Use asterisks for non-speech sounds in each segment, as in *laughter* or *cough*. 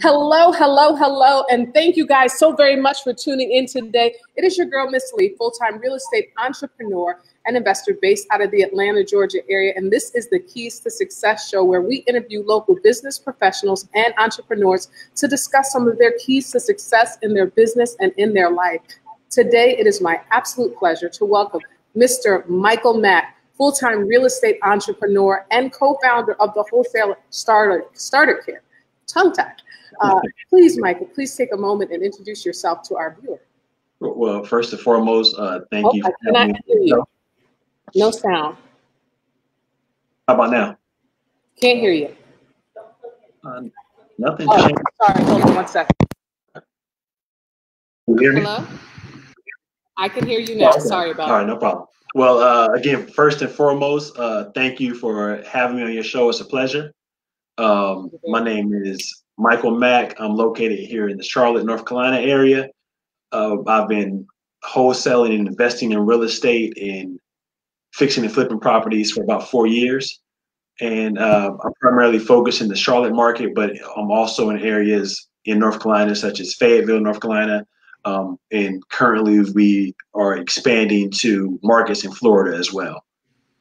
Hello, hello, hello, and thank you guys so very much for tuning in today. It is your girl, Miss Lee, full time real estate entrepreneur and investor based out of the Atlanta, Georgia area. And this is the Keys to Success show where we interview local business professionals and entrepreneurs to discuss some of their keys to success in their business and in their life. Today, it is my absolute pleasure to welcome Mr. Michael Mack, full time real estate entrepreneur and co founder of the Wholesale Starter, Starter Kit. Tongue tied. Uh, please, Michael, please take a moment and introduce yourself to our viewer. Well, first and foremost, uh, thank oh, you. I cannot hear you. No sound. How about now? Can't hear you. Uh, nothing. Oh, sorry, hold on one second. You hear me? Hello? I can hear you now. Okay. Sorry about All right, no problem. Well, uh, again, first and foremost, uh, thank you for having me on your show. It's a pleasure. Um, my name is Michael Mack. I'm located here in the Charlotte, North Carolina area. Uh, I've been wholesaling and investing in real estate and fixing and flipping properties for about four years. And uh, I'm primarily focused in the Charlotte market, but I'm also in areas in North Carolina, such as Fayetteville, North Carolina. Um, and currently, we are expanding to markets in Florida as well.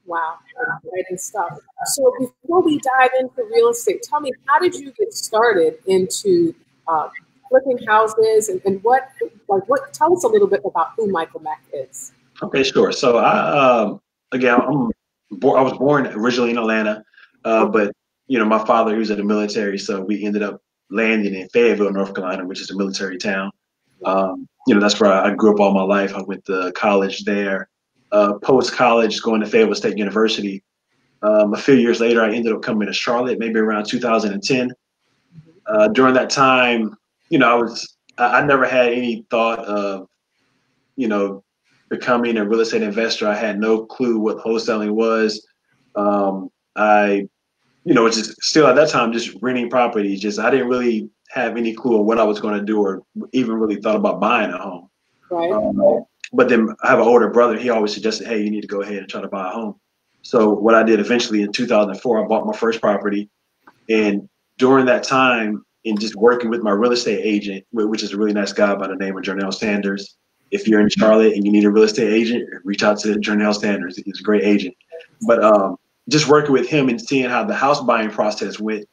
Wow, exciting stuff. So before we dive into real estate, tell me how did you get started into uh, flipping houses and, and what like what? Tell us a little bit about who Michael Mack is. Okay, sure. So I um, again, I'm I was born originally in Atlanta, uh, but you know my father he was in the military, so we ended up landing in Fayetteville, North Carolina, which is a military town. Um, you know that's where I grew up all my life. I went to college there uh, post college, going to Fayetteville State University. Um, a few years later, I ended up coming to Charlotte, maybe around 2010. Uh, during that time, you know, I was I, I never had any thought of, you know, becoming a real estate investor. I had no clue what wholesaling was. Um, I, you know, just still at that time just renting properties. Just I didn't really have any clue of what I was going to do, or even really thought about buying a home. Right. Um, but then I have an older brother. He always suggested, "Hey, you need to go ahead and try to buy a home." So what I did eventually in 2004, I bought my first property, and during that time, in just working with my real estate agent, which is a really nice guy by the name of Jarnell Sanders. If you're in Charlotte and you need a real estate agent, reach out to Jarnell Sanders. He's a great agent. But um, just working with him and seeing how the house buying process went,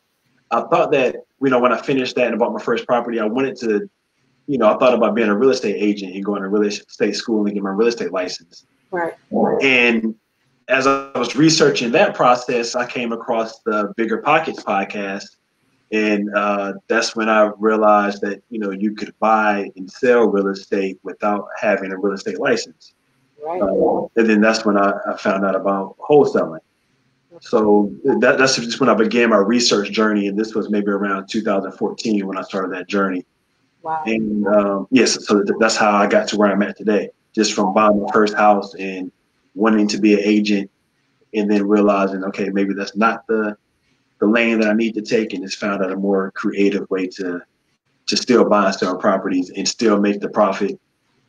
I thought that you know when I finished that and bought my first property, I wanted to you know, I thought about being a real estate agent and going to real estate school and get my real estate license. Right. And as I was researching that process, I came across the Bigger Pockets podcast. And uh, that's when I realized that, you know, you could buy and sell real estate without having a real estate license. Right. Uh, and then that's when I, I found out about wholesaling. So that, that's just when I began my research journey. And this was maybe around 2014 when I started that journey. Wow. And um, yes, so that's how I got to where I'm at today. Just from buying my first house and wanting to be an agent, and then realizing, okay, maybe that's not the the lane that I need to take, and just found out a more creative way to to still buy and sell properties and still make the profit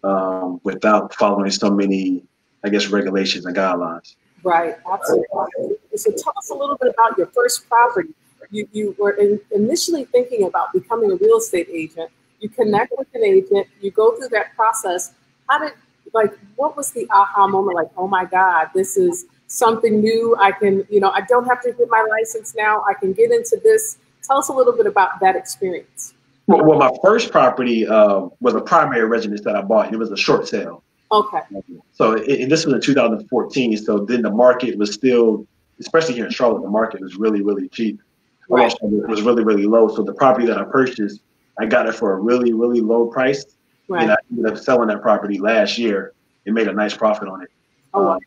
um, without following so many, I guess, regulations and guidelines. Right, absolutely. So tell us a little bit about your first property. You, you were in, initially thinking about becoming a real estate agent you connect with an agent, you go through that process. How did like what was the aha moment like, oh my God, this is something new. I can, you know, I don't have to get my license now. I can get into this. Tell us a little bit about that experience. Well, well my first property uh, was a primary residence that I bought. It was a short sale. Okay. So, and this was in 2014. So then the market was still, especially here in Charlotte, the market was really, really cheap. Right. It was really, really low. So the property that I purchased I got it for a really, really low price. Right. And I ended up selling that property last year and made a nice profit on it. Oh, um,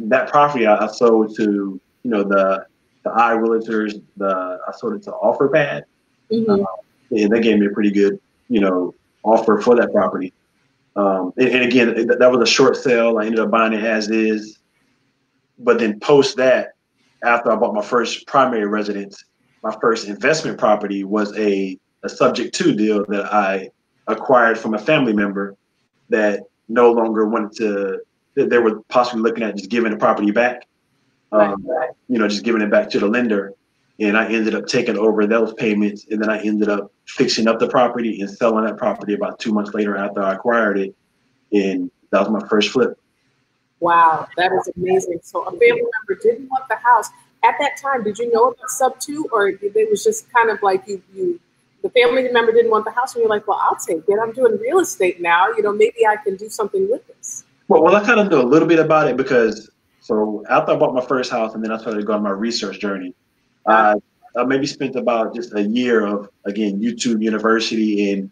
that property I, I, sold to, you know, the the I realtors, the I sold it to OfferPad. Mm-hmm. Um, and they gave me a pretty good, you know, offer for that property. Um, and, and, again, it, that was a short sale. I ended up buying it as is. But then post that, after I bought my first primary residence, my first investment property was a a subject to deal that I acquired from a family member that no longer wanted to, they were possibly looking at just giving the property back, um, you know, just giving it back to the lender. and I ended up taking over those payments, and then I ended up fixing up the property and selling that property about two months later after I acquired it, and that was my first flip. Wow, that is amazing. So a family member didn't want the house at that time. Did you know about sub two, or it was just kind of like you you the family member didn't want the house, and you're like, well, I'll take it. I'm doing real estate now. You know, maybe I can do something with this. Well, well, I kind of know a little bit about it because so after I bought my first house, and then I started going on my research journey. Uh, I maybe spent about just a year of again YouTube University and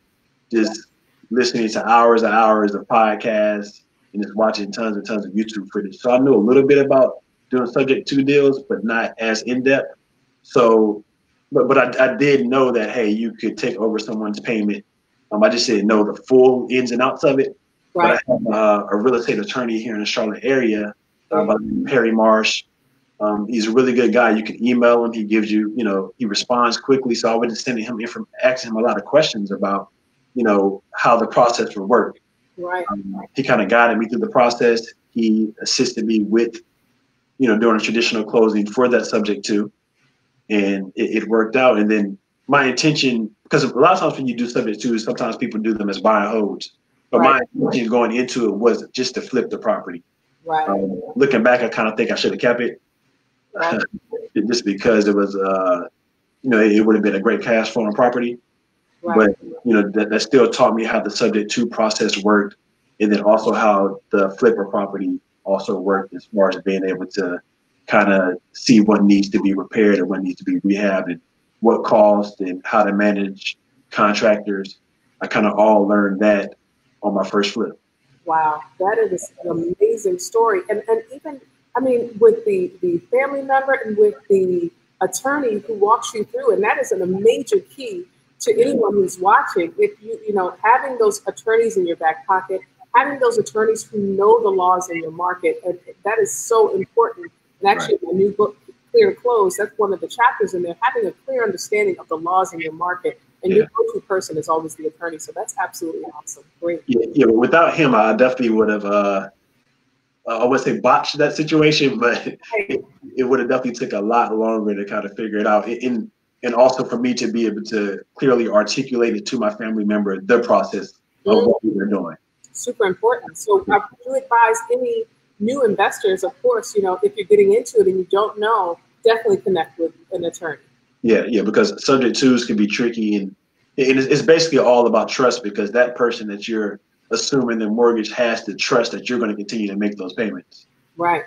just listening to hours and hours of podcasts and just watching tons and tons of YouTube footage. So I knew a little bit about doing subject to deals, but not as in depth. So, but but I, I did know that hey, you could take over someone's payment. Um, I just didn't know the full ins and outs of it. Right. But I have uh, a real estate attorney here in the Charlotte area, uh, by Perry Marsh. Um, he's a really good guy. You can email him. He gives you, you know, he responds quickly. So I was just sending him inform, asking him a lot of questions about, you know, how the process would work. Right. Um, he kind of guided me through the process. He assisted me with, you know, doing a traditional closing for that subject to, and it, it worked out. And then my intention, because a lot of times when you do subject to, sometimes people do them as buy and holds. But right. my intention going into it was just to flip the property. Right. Um, looking back, I kind of think I should have kept it, right. *laughs* just because it was, uh, you know, it, it would have been a great cash flowing property. Right. But you know, that, that still taught me how the subject to process worked, and then also how the flipper property also worked as far as being able to kind of see what needs to be repaired and what needs to be rehabbed and what cost and how to manage contractors. I kind of all learned that on my first flip. Wow, that is an amazing story. And and even I mean with the the family member and with the attorney who walks you through, and that is a major key to anyone who's watching. If you you know having those attorneys in your back pocket, having those attorneys who know the laws in your market, and that is so important. And actually, right. my new book, Clear Close, that's one of the chapters in there. Having a clear understanding of the laws in your market and yeah. your go-to person is always the attorney. So that's absolutely awesome. Great. Yeah, yeah without him, I definitely would have. Uh, I would say botched that situation, *laughs* but it, it would have definitely took a lot longer to kind of figure it out. And and also for me to be able to clearly articulate it to my family member the process mm-hmm. of what we were doing. Super important. So, uh, you advise any new investors, of course, you know, if you're getting into it and you don't know, definitely connect with an attorney. Yeah, yeah, because subject twos can be tricky, and it's basically all about trust because that person that you're assuming the mortgage has to trust that you're going to continue to make those payments. Right.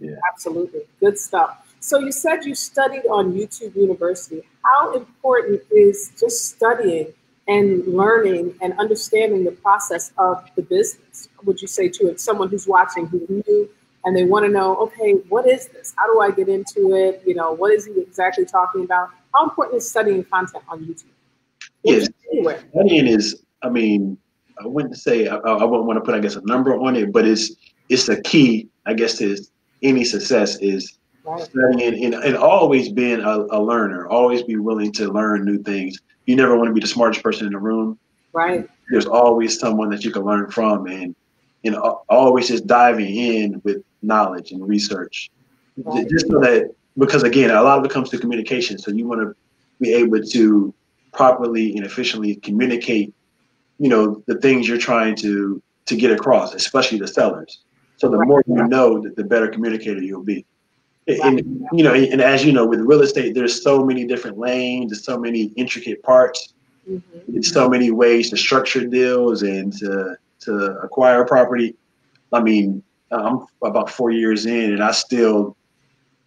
Yeah. Absolutely. Good stuff. So you said you studied on YouTube University. How important is just studying and learning and understanding the process of the business? Would you say to it, someone who's watching who's new and they want to know, okay, what is this? How do I get into it? You know, what is he exactly talking about? How important is studying content on YouTube? Yes, anywhere. studying is. I mean, I wouldn't say I, I wouldn't want to put, I guess, a number on it, but it's it's the key, I guess, to any success is studying and, and always being a, a learner. Always be willing to learn new things. You never want to be the smartest person in the room. Right. There's always someone that you can learn from, and you know, always just diving in with knowledge and research, right. just so that because again, a lot of it comes to communication. So you want to be able to properly and efficiently communicate, you know, the things you're trying to to get across, especially the sellers. So the right. more you know, the better communicator you'll be. And you know, and as you know, with real estate, there's so many different lanes, there's so many intricate parts, mm-hmm. there's so many ways to structure deals and to to acquire property. I mean, I'm about four years in, and I still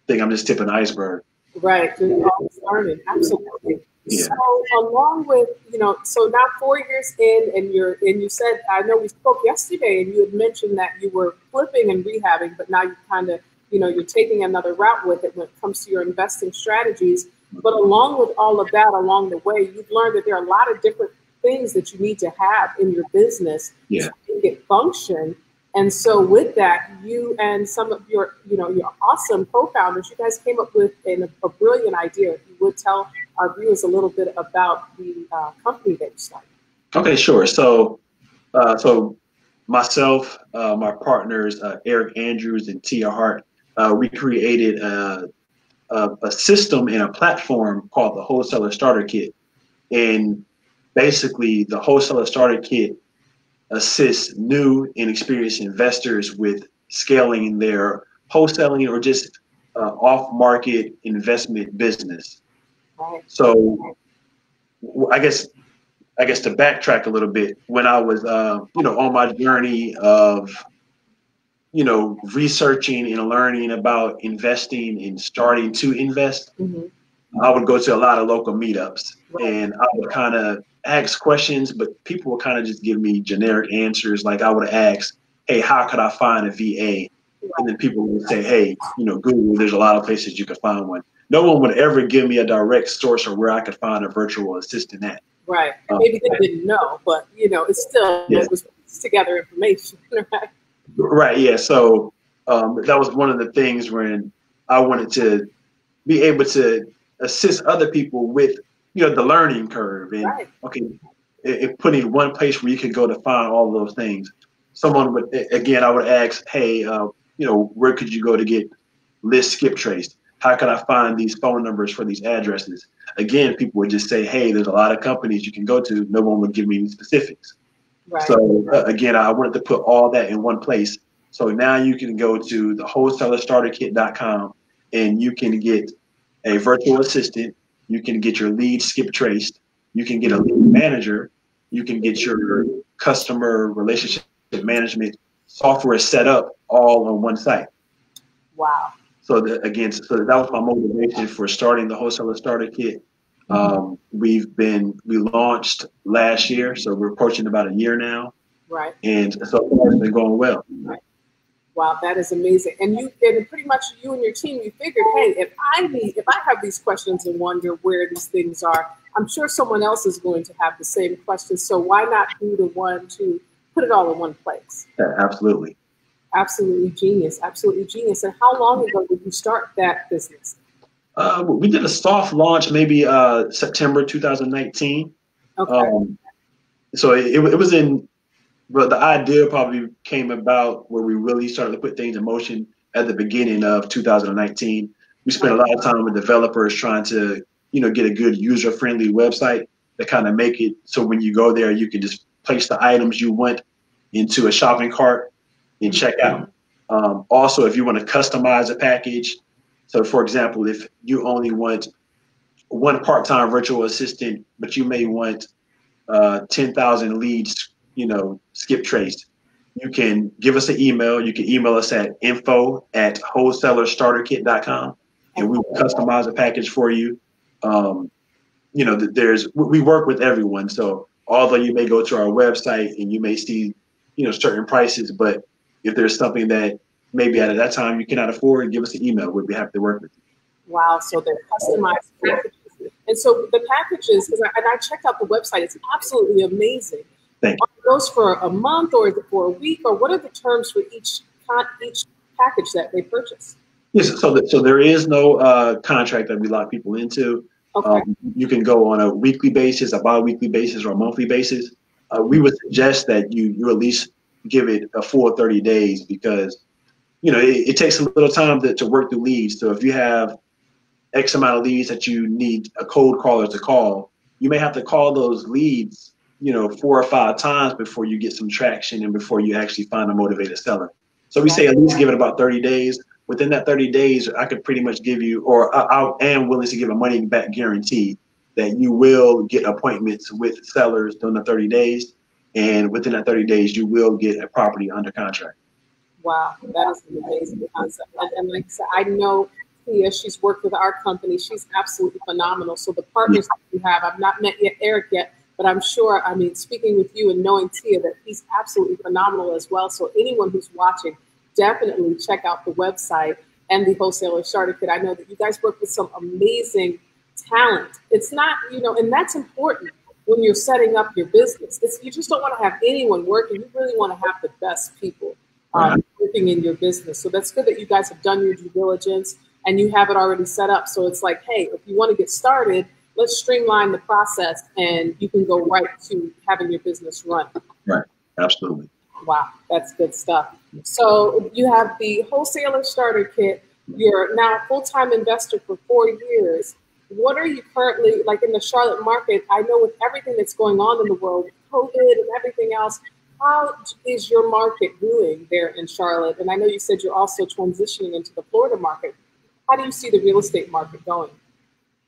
think I'm just tipping iceberg. Right, learning. Absolutely. Yeah. So along with you know, so now four years in, and you're and you said I know we spoke yesterday, and you had mentioned that you were flipping and rehabbing, but now you kind of you know you're taking another route with it when it comes to your investing strategies. But along with all of that, along the way, you've learned that there are a lot of different things that you need to have in your business yeah. to make it function. And so with that, you and some of your, you know, your awesome co-founders, you guys came up with an, a brilliant idea. If you would tell our viewers a little bit about the uh, company that you started. Okay, sure. So, uh, so myself, uh, my partners, uh, Eric Andrews and Tia Hart, uh, we created a, a, a system and a platform called the Wholesaler Starter Kit. And basically, the Wholesaler Starter Kit assists new and experienced investors with scaling their wholesaling or just uh, off-market investment business. So, I guess, I guess to backtrack a little bit, when I was, uh, you know, on my journey of, you know, researching and learning about investing and starting to invest, mm-hmm. I would go to a lot of local meetups, right. and I would kind of ask questions, but people would kind of just give me generic answers. Like I would ask, "Hey, how could I find a VA?" And then people would say, "Hey, you know, Google. There's a lot of places you could find one." No one would ever give me a direct source or where I could find a virtual assistant at. Right. Um, Maybe they didn't know, but you know, it's still yeah. it was *laughs* together information, *laughs* right? Right. Yeah. So um, that was one of the things when I wanted to be able to assist other people with you know the learning curve and right. okay if putting one place where you can go to find all those things someone would again i would ask hey uh, you know where could you go to get list skip traced how can i find these phone numbers for these addresses again people would just say hey there's a lot of companies you can go to no one would give me any specifics right. so uh, again i wanted to put all that in one place so now you can go to the wholesalerstarterkit.com and you can get a virtual assistant you can get your lead skip traced. You can get a lead manager. You can get your customer relationship management software set up all on one site. Wow. So that, again, so that was my motivation for starting the wholesaler starter kit. Um, we've been we launched last year, so we're approaching about a year now. Right. And so far it's been going well. Right. Wow, that is amazing. And you and pretty much you and your team, you figured, hey, if I need if I have these questions and wonder where these things are, I'm sure someone else is going to have the same questions. So why not be the one to put it all in one place? Yeah, absolutely. Absolutely genius. Absolutely genius. And how long ago did you start that business? Uh, we did a soft launch maybe uh, September 2019. Okay. Um, so it, it was in but the idea probably came about where we really started to put things in motion at the beginning of 2019. We spent a lot of time with developers trying to, you know, get a good user-friendly website to kind of make it so when you go there, you can just place the items you want into a shopping cart and check out. Um, also, if you want to customize a package, so for example, if you only want one part-time virtual assistant, but you may want uh, 10,000 leads you know, skip traced, you can give us an email. You can email us at info at wholesalerstarterkit.com and we will customize a package for you. Um, you know, there's we work with everyone. So although you may go to our website and you may see, you know, certain prices, but if there's something that maybe at that time you cannot afford, give us an email. We'd be happy to work with you. Wow. So they're customized packages. And so the packages, and I checked out the website, it's absolutely amazing. Thank you. Are those for a month or for a week or what are the terms for each each package that they purchase? Yes, so that, so there is no uh, contract that we lock people into. Okay. Um, you can go on a weekly basis, a bi-weekly basis, or a monthly basis. Uh, we would suggest that you you at least give it a full 30 days because you know it, it takes a little time to, to work through leads. So if you have X amount of leads that you need a cold caller to call, you may have to call those leads you know, four or five times before you get some traction and before you actually find a motivated seller. So we say at least give it about 30 days. Within that 30 days, I could pretty much give you, or I, I am willing to give a money back guarantee that you will get appointments with sellers during the 30 days. And within that 30 days, you will get a property under contract. Wow, that is an amazing concept. And, and like I said, I know Tia, she's worked with our company. She's absolutely phenomenal. So the partners that you have, I've not met yet Eric yet, but I'm sure, I mean, speaking with you and knowing Tia, that he's absolutely phenomenal as well. So anyone who's watching, definitely check out the website and the wholesaler starter kit. I know that you guys work with some amazing talent. It's not, you know, and that's important when you're setting up your business. It's, you just don't want to have anyone working. You really want to have the best people um, working in your business. So that's good that you guys have done your due diligence and you have it already set up. So it's like, hey, if you want to get started, let's streamline the process and you can go right to having your business run. Right. Absolutely. Wow, that's good stuff. So you have the wholesaler starter kit. You're now a full-time investor for four years. What are you currently like in the Charlotte market? I know with everything that's going on in the world, COVID and everything else, how is your market doing there in Charlotte? And I know you said you're also transitioning into the Florida market. How do you see the real estate market going?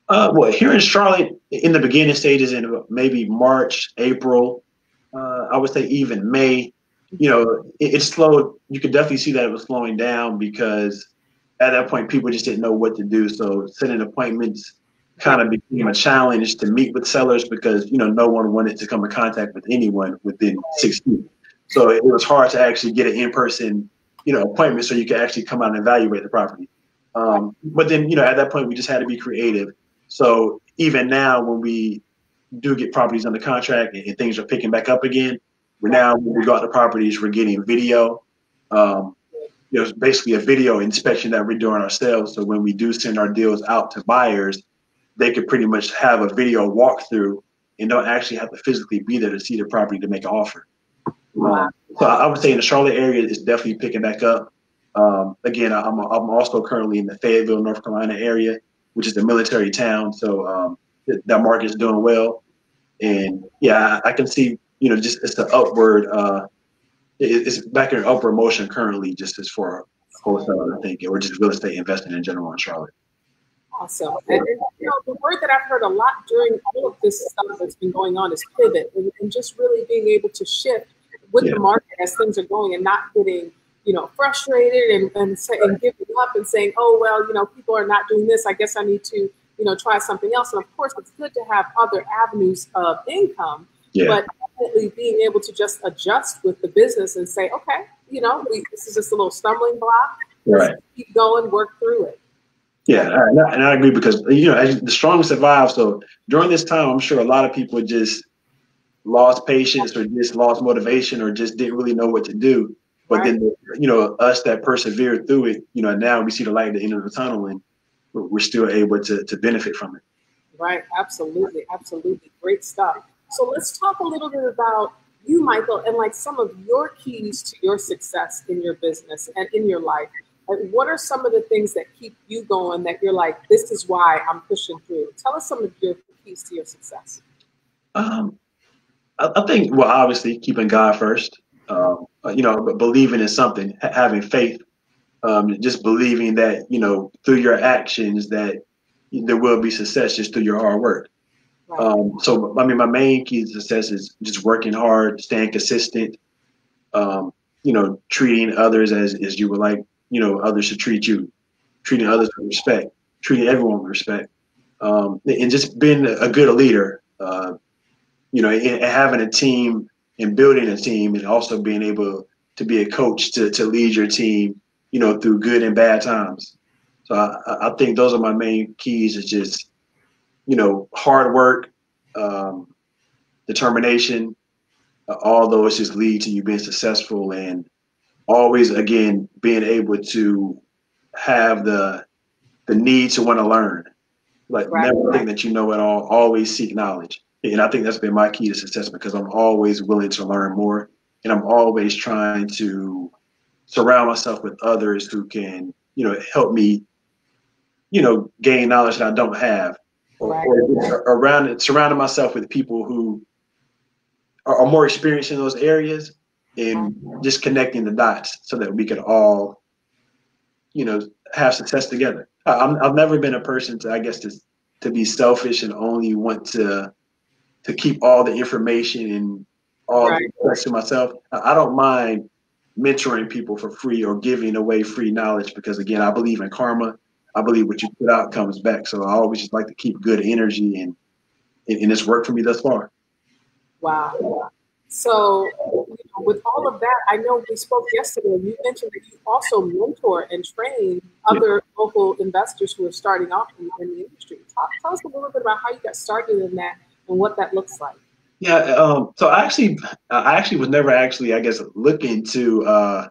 Uh, well, here in Charlotte, in the beginning stages, in maybe March, April, uh, I would say even May, you know, it, it, slowed. You could definitely see that it was slowing down because at that point, people just didn't know what to do. So setting appointments kind of became a challenge to meet with sellers because you know no one wanted to come in contact with anyone within six feet. So it was hard to actually get an in-person, you know, appointment so you could actually come out and evaluate the property. Um, but then, you know, at that point, we just had to be creative. So even now, when we do get properties under contract and, and things are picking back up again, we're now when we go out to properties, we're getting video. Um, you know, basically a video inspection that we're doing ourselves. So when we do send our deals out to buyers, they could pretty much have a video walkthrough and don't actually have to physically be there to see the property to make an offer. Wow. So I would say in the Charlotte area, it's definitely picking back up. Um, again, I'm, I'm also currently in the Fayetteville, North Carolina area, which is a military town. So um, that market is doing well. And yeah, I, I can see, you know, just it's the upward, uh, it, it's back in upward motion currently, just as for wholesale, I think, or just real estate investing in general in Charlotte. Awesome. And, and, you know, the word that I've heard a lot during all of this stuff that's been going on is pivot and, and just really being able to shift with yeah. the market as things are going and not getting, you know, frustrated and, and, say, and giving up and saying, oh, well, you know, people are not doing this. I guess I need to, you know, try something else. And of course, it's good to have other avenues of income, yeah. but definitely being able to just adjust with the business and say, okay, you know, we, this is just a little stumbling block. Right. keep going, work through it. Yeah, and I, and I agree because you know the strong survive. So during this time, I'm sure a lot of people just lost patience or just lost motivation or just didn't really know what to do. But right. then, you know, us that persevered through it, you know, now we see the light at the end of the tunnel and we're still able to, to benefit from it. Right. Absolutely. Absolutely. Great stuff. So let's talk a little bit about you, Michael, and like some of your keys to your success in your business and in your life. Like, what are some of the things that keep you going that you're like, this is why I'm pushing through? Tell us some of your keys to your success. Um, I, I think, well, obviously, keeping God first, um, you know, believing in something, having faith, um, just believing that, you know, through your actions that there will be success just through your hard work. Right. Um, so, I mean, my main key to success is just working hard, staying consistent, um, you know, treating others as, as you would like you know others should treat you, treating others with respect, treating everyone with respect, um, and just being a good leader. Uh, you know, and having a team and building a team, and also being able to be a coach to to lead your team. You know, through good and bad times. So I, I think those are my main keys. Is just you know hard work, um, determination. Uh, all those just lead to you being successful and always again being able to have the the need to want to learn like right. never think that you know it all always seek knowledge and i think that's been my key to success because i'm always willing to learn more and i'm always trying to surround myself with others who can you know help me you know gain knowledge that i don't have right. or, around it surrounding myself with people who are, are more experienced in those areas and just connecting the dots so that we could all, you know, have success together. i have never been a person to, I guess, to to be selfish and only want to to keep all the information and all right. the to myself. I don't mind mentoring people for free or giving away free knowledge because again, I believe in karma. I believe what you put out comes back. So I always just like to keep good energy and and, and it's worked for me thus far. Wow. So, with all of that, I know we spoke yesterday. You mentioned that you also mentor and train other yeah. local investors who are starting off in, in the industry. Talk, tell us a little bit about how you got started in that and what that looks like. Yeah, um, so I actually, I actually was never actually, I guess, looking to uh,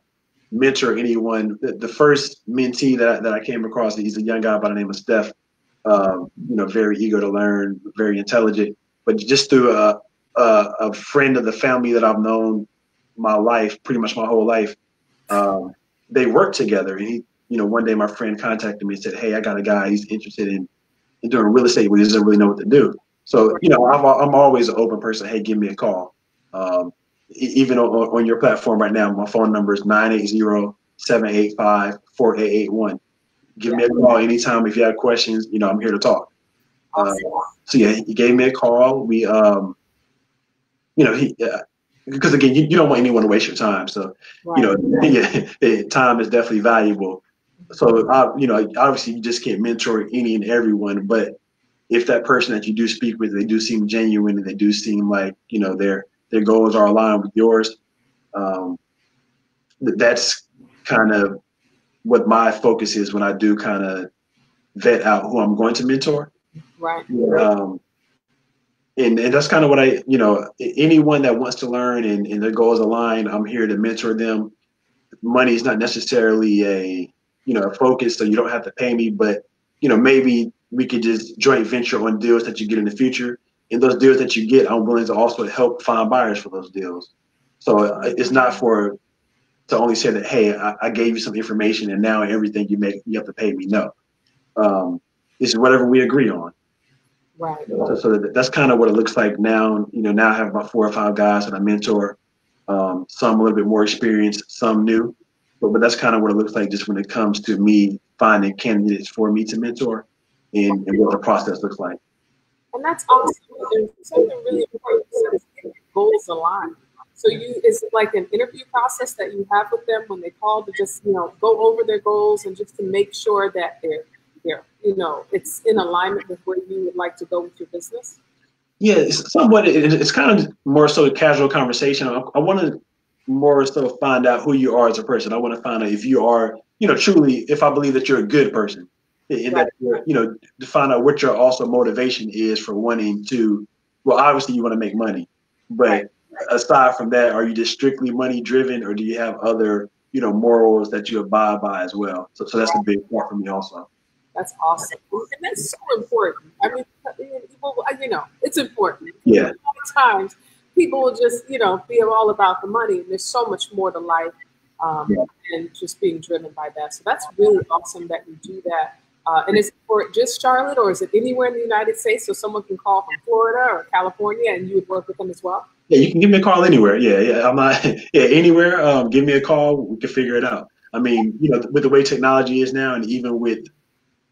mentor anyone. The, the, first mentee that I, that I came across, he's a young guy by the name of Steph. Um, you know, very eager to learn, very intelligent, but just through a, uh, a friend of the family that I've known my life, pretty much my whole life. Um, they worked together, and he you know, one day my friend contacted me and said, "Hey, I got a guy. He's interested in, in doing real estate, but he doesn't really know what to do." So, you know, I'm, I'm always an open person. Hey, give me a call. Um, even on, on, your platform right now, my phone number is 980-785-4881. Give yeah. me a call anytime if you have questions. You know, I'm here to talk. Uh, so yeah, he gave me a call. We, um, you know, he, uh, because again, you, you don't want anyone to waste your time. So, right. you know, *laughs* yeah, time is definitely valuable. So, uh, you know, obviously you just can't mentor any and everyone, but if that person that you do speak with, they do seem genuine and they do seem like, you know, their, their goals are aligned with yours. Um, that's kind of what my focus is when I do kind of vet out who I'm going to mentor. Right. Um, and, and that's kind of what I, you know, anyone that wants to learn and, and their goals align, I'm here to mentor them. Money is not necessarily a, you know, a focus, so you don't have to pay me, but, you know, maybe we could just joint venture on deals that you get in the future. And those deals that you get, I'm willing to also help find buyers for those deals. So uh, it's not for to only say that, hey, I, I gave you some information and now everything you make, you have to pay me. No, um, it's whatever we agree on. Right. So, so that's kind of what it looks like now. You know, now I have about four or five guys that I mentor. Um, some a little bit more experienced, some new, but but that's kind of what it looks like just when it comes to me finding candidates for me to mentor, and, and what the process looks like. And that's awesome. Something really important. Goals align. So you is it like an interview process that you have with them when they call to just you know go over their goals and just to make sure that they're here? You know, it's in alignment with where you would like to go with your business. Yeah, it's somewhat. It's kind of more so a casual conversation. I, I want to more so find out who you are as a person. I want to find out if you are, you know, truly, if I believe that you're a good person, and right. that you're, you know, to find out what your also motivation is for wanting to. Well, obviously, you want to make money, but right. aside from that, are you just strictly money driven, or do you have other, you know, morals that you abide by as well? So, so that's right. a big part for me also. That's awesome. And that's so important. I mean, people, you know, it's important. Yeah. A lot of times people will just, you know, be all about the money. And there's so much more to life um, yeah. and just being driven by that. So that's really awesome that you do that. Uh, and is it for just Charlotte or is it anywhere in the United States? So someone can call from Florida or California and you would work with them as well? Yeah, you can give me a call anywhere. Yeah, yeah. I'm not, *laughs* yeah, anywhere. Um, give me a call. We can figure it out. I mean, you know, with the way technology is now, and even with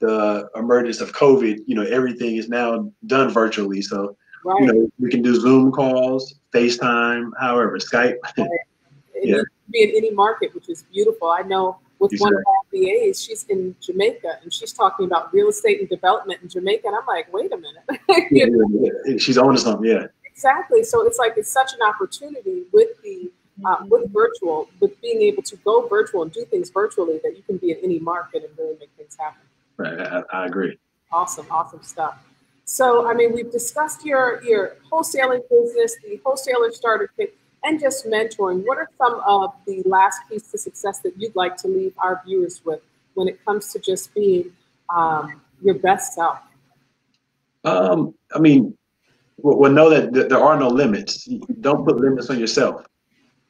the emergence of COVID, you know, everything is now done virtually. So, right. you know, we can do Zoom calls, FaceTime, however, Skype. Right. *laughs* yeah. Be in any market, which is beautiful. I know with exactly. one of our VAs, she's in Jamaica and she's talking about real estate and development in Jamaica. And I'm like, wait a minute. *laughs* yeah, yeah, yeah. She's on to something, yeah. Exactly. So it's like it's such an opportunity with the uh, with virtual, with being able to go virtual and do things virtually that you can be in any market and really make things happen. I, I agree. Awesome, awesome stuff. So, I mean, we've discussed your your wholesaling business, the wholesaler starter kit, and just mentoring. What are some of the last keys to success that you'd like to leave our viewers with when it comes to just being um, your best self? Um, I mean, well, know that there are no limits. Don't put limits on yourself.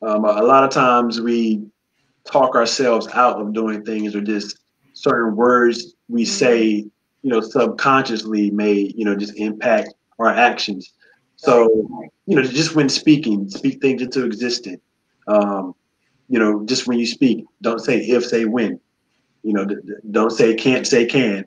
Um, a lot of times we talk ourselves out of doing things or just certain words we say, you know, subconsciously may, you know, just impact our actions. So, you know, just when speaking, speak things into existence. Um, you know, just when you speak, don't say if, say when. You know, don't say can't, say can.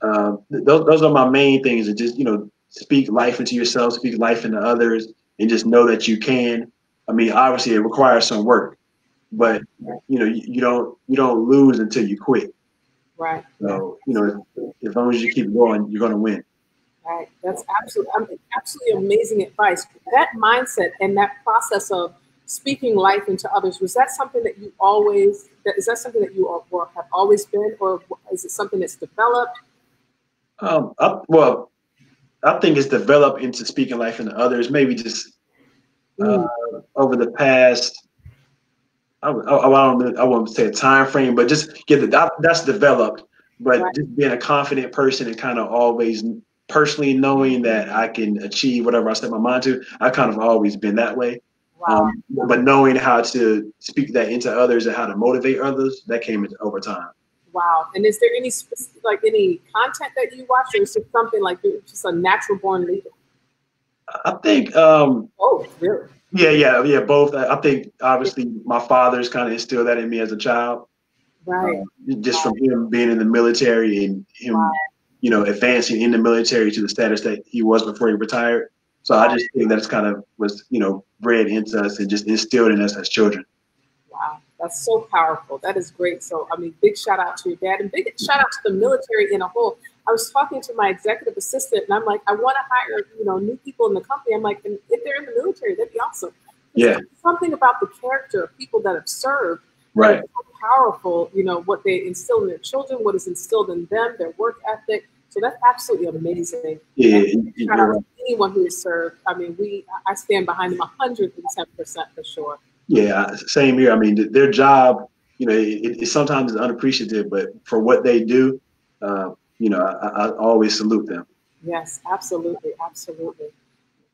Uh, those, those are my main things. And just you know, speak life into yourself, speak life into others, and just know that you can. I mean, obviously, it requires some work, but you know, you, you don't you don't lose until you quit. Right. So you know, as long as you keep going, you're going to win. Right. That's absolutely absolutely amazing advice. That mindset and that process of speaking life into others was that something that you always that is that something that you or have always been, or is it something that's developed? Um. I, well, I think it's developed into speaking life into others. Maybe just uh, mm. over the past I, I, I don't I won't say a time frame, but just get the that, that's developed. But right. just being a confident person and kind of always personally knowing that I can achieve whatever I set my mind to, I kind of always been that way. Wow. Um, but knowing how to speak that into others and how to motivate others, that came over time. Wow. And is there any specific, like any content that you watch, or is it something like you're just a natural born leader? I think. Um, oh, really? Yeah, yeah, yeah. Both. I think obviously my father's kind of instilled that in me as a child. Right. Uh, just from him being in the military and him, right. you know, advancing in the military to the status that he was before he retired. So I just think that's kind of was, you know, bred into us and just instilled in us as children. Wow, that's so powerful. That is great. So, I mean, big shout out to your dad and big shout out to the military in a whole. I was talking to my executive assistant and I'm like, I want to hire, you know, new people in the company. I'm like, and if they're in the military, that'd be awesome. Yeah. Something about the character of people that have served. Right. So powerful, you know, what they instill in their children, what is instilled in them, their work ethic. So that's absolutely amazing. Yeah. out anyone who has served. I mean, we, I stand behind them 110% for sure. Yeah, same here. I mean, their job, you know, it, it sometimes is unappreciative, but for what they do, uh, you know, I, I, always salute them. Yes, absolutely, absolutely.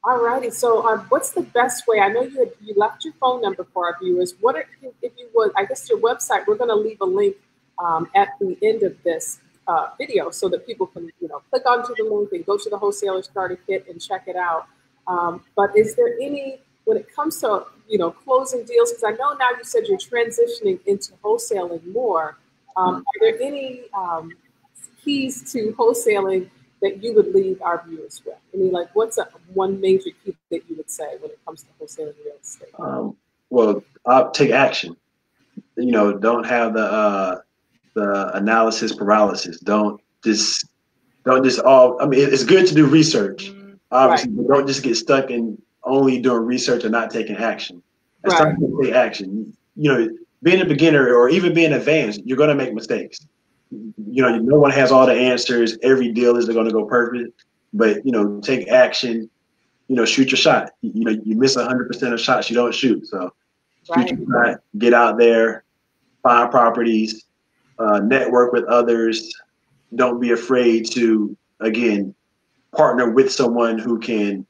All righty. So, uh, what's the best way? I know you had, you left your phone number for our viewers. What are, if you would? I guess your website. We're going to leave a link um, at the end of this uh, video so that people can, you know, click onto the link and go to the wholesaler starter kit and check it out. Um, but is there any when it comes to you know closing deals? Because I know now you said you're transitioning into wholesaling more. Um, are there any um, keys to wholesaling that you would leave our viewers with? I mean, like, what's a, one major key that you would say when it comes to wholesaling real estate? Um, well, I'll take action. You know, don't have the uh, the analysis paralysis. Don't just don't just all. I mean, it's good to do research, obviously, right. but don't just get stuck in only doing research and not taking action. It's right. time to take action. You know, being a beginner or even being advanced, you're going to make mistakes you know, no one has all the answers. Every deal isn't going to go perfect, but you know, take action. You know, shoot your shot. You, know, you miss hundred percent of shots you don't shoot. So, right. shoot your shot. Get out there, find properties, uh, network with others. Don't be afraid to again partner with someone who can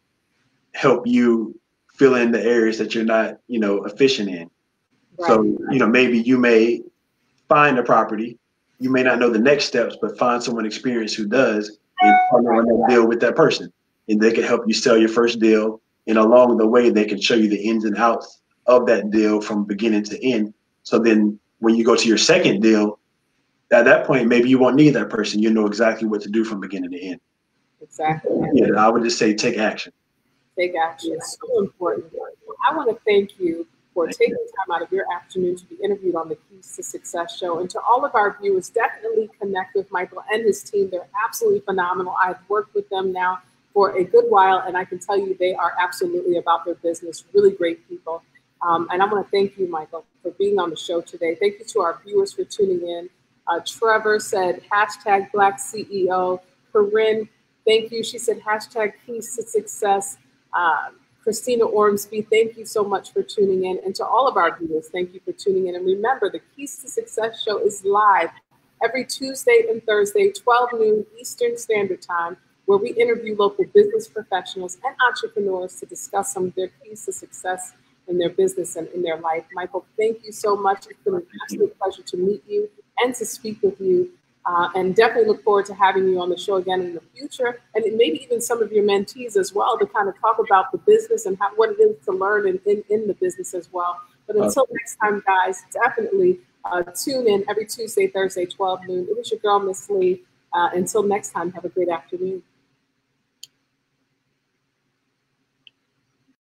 help you fill in the areas that you're not, you know, efficient in. Right. So, you know, maybe you may find a property you may not know the next steps, but find someone experienced who does and partner on that deal with that person. And they can help you sell your first deal. And along the way, they can show you the ins and outs of that deal from beginning to end. So then when you go to your second deal, at that point, maybe you won't need that person. You know exactly what to do from beginning to end. Exactly. Yeah, I would just say take action. Take action. It's so important. I want to thank you for taking time out of your afternoon to be interviewed on the Keys to Success show. And to all of our viewers, definitely connect with Michael and his team. They're absolutely phenomenal. I've worked with them now for a good while, and I can tell you they are absolutely about their business, really great people. Um, and I want to thank you, Michael, for being on the show today. Thank you to our viewers for tuning in. Uh, Trevor said, hashtag Black CEO. Corinne, thank you. She said, hashtag Keys to Success. Um, Christina Ormsby, thank you so much for tuning in. And to all of our viewers, thank you for tuning in. And remember, the Keys to Success show is live every Tuesday and Thursday, 12 noon Eastern Standard Time, where we interview local business professionals and entrepreneurs to discuss some of their keys to success in their business and in their life. Michael, thank you so much. It's been an absolute pleasure to meet you and to speak with you. Uh, and definitely look forward to having you on the show again in the future, and maybe even some of your mentees as well to kind of talk about the business and how, what it is to learn in, in, in the business as well. But until next time, guys, definitely uh, tune in every Tuesday, Thursday, 12 noon. It was your girl, Miss Lee. Uh, until next time, have a great afternoon.